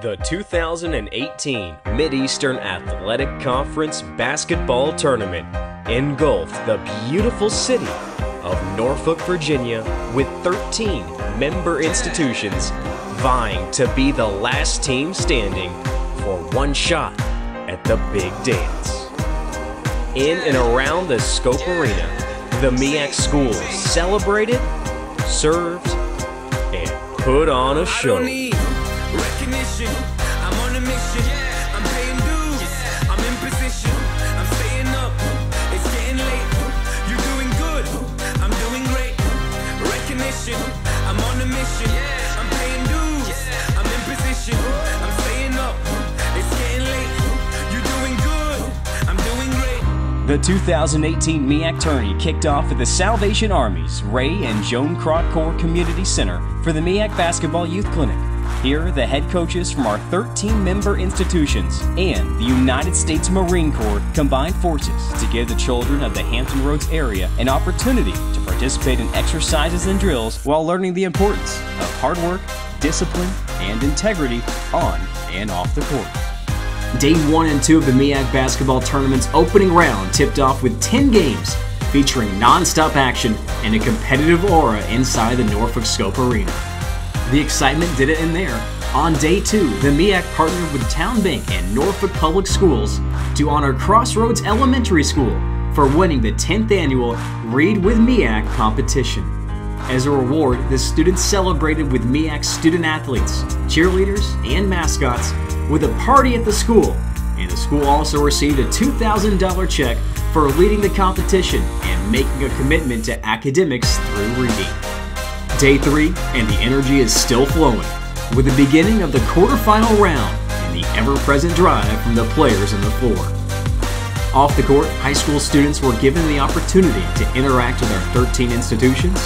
The 2018 Mideastern Athletic Conference Basketball Tournament engulfed the beautiful city of Norfolk, Virginia, with 13 member institutions vying to be the last team standing for one shot at the big dance. In and around the Scope Arena, the MEAC schools celebrated, served, and put on a show. Recognition. I'm on a mission. I'm paying dues. I'm in position. I'm staying up. It's getting late. You're doing good. I'm doing great. Recognition. I'm on a mission. I'm paying dues. I'm in position. I'm staying up. It's getting late. You're doing good. I'm doing great. The 2018 MEAC tourney kicked off at the Salvation Army's Ray and Joan Kroc Corps Community Center for the MEAC Basketball Youth Clinic. Here, the head coaches from our 13 member institutions and the United States Marine Corps combined forces to give the children of the Hampton Roads area an opportunity to participate in exercises and drills while learning the importance of hard work, discipline, and integrity on and off the court. Day one and two of the MEAC basketball tournament's opening round tipped off with 10 games featuring non-stop action and a competitive aura inside the Norfolk Scope Arena. The excitement didn't end there. On day two, the MEAC partnered with TowneBank and Norfolk Public Schools to honor Crossroads Elementary School for winning the 10th annual Read with MEAC competition. As a reward, the students celebrated with MEAC student athletes, cheerleaders, and mascots with a party at the school. And the school also received a $2,000 check for leading the competition and making a commitment to academics through reading. Day 3, and the energy is still flowing, with the beginning of the quarterfinal round and the ever present drive from the players on the floor. Off the court, high school students were given the opportunity to interact with our 13 institutions,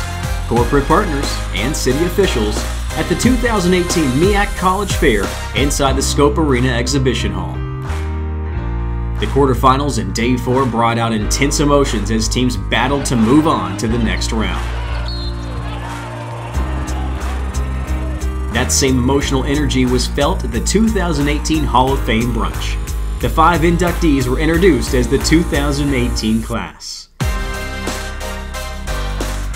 corporate partners, and city officials at the 2018 MEAC College Fair inside the Scope Arena Exhibition Hall. The quarterfinals and day four brought out intense emotions as teams battled to move on to the next round. That same emotional energy was felt at the 2018 Hall of Fame brunch. The five inductees were introduced as the 2018 class.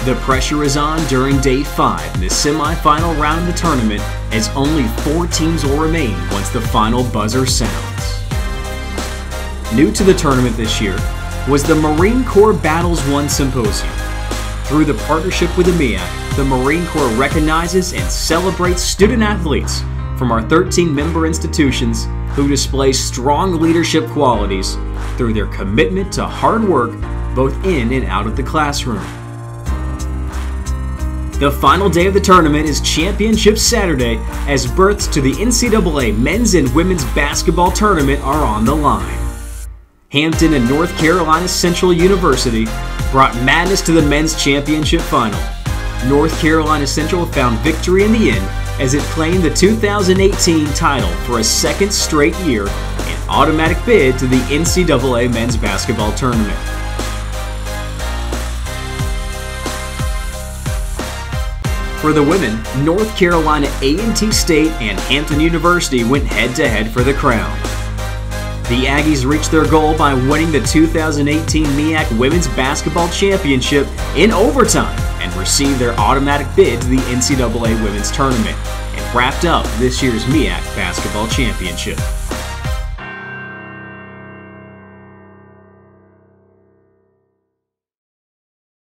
The pressure is on during day five in the semifinal round of the tournament as only four teams will remain once the final buzzer sounds. New to the tournament this year was the Marine Corps Battles Won Symposium. Through the partnership with EMEA, the Marine Corps recognizes and celebrates student athletes from our 13 member institutions who display strong leadership qualities through their commitment to hard work both in and out of the classroom. The final day of the tournament is Championship Saturday as berths to the NCAA men's and women's basketball tournament are on the line. Hampton and North Carolina Central University brought madness to the men's championship final. North Carolina Central found victory in the end as it claimed the 2018 title for a second straight year and automatic bid to the NCAA men's basketball tournament. For the women, North Carolina A&T State and Hampton University went head-to-head for the crown. The Aggies reached their goal by winning the 2018 MEAC Women's Basketball Championship in overtime and received their automatic bid to the NCAA Women's Tournament and wrapped up this year's MEAC Basketball Championship.